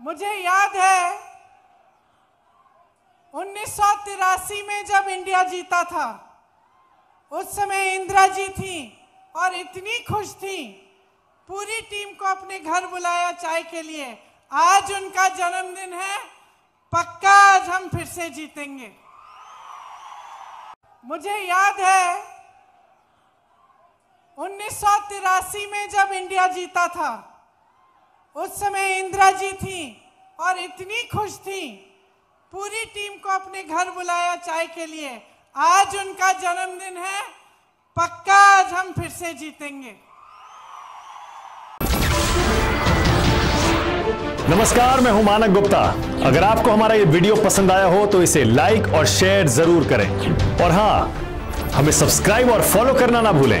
मुझे याद है उन्नीस सौ तिरासी में जब इंडिया जीता था, उस समय इंदिरा जी थी और इतनी खुश थी। पूरी टीम को अपने घर बुलाया चाय के लिए। आज उनका जन्मदिन है, पक्का आज हम फिर से जीतेंगे। मुझे याद है उन्नीस सौ तिरासी में जब इंडिया जीता था उस समय इंदिरा जी थी और इतनी खुश थी। पूरी टीम को अपने घर बुलाया चाय के लिए। आज उनका जन्मदिन है। पक्का आज हम फिर से जीतेंगे। नमस्कार, मैं हूँ मानक गुप्ता। अगर आपको हमारा ये वीडियो पसंद आया हो तो इसे लाइक और शेयर ज़रूर करें। और हाँ, हमें सब्सक्राइब और फॉलो करना ना भूलें।